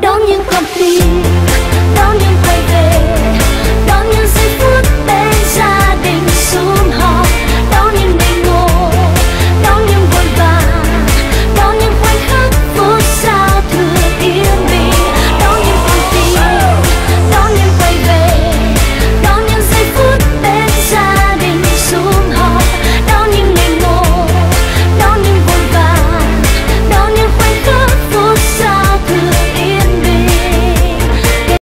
đón những con tim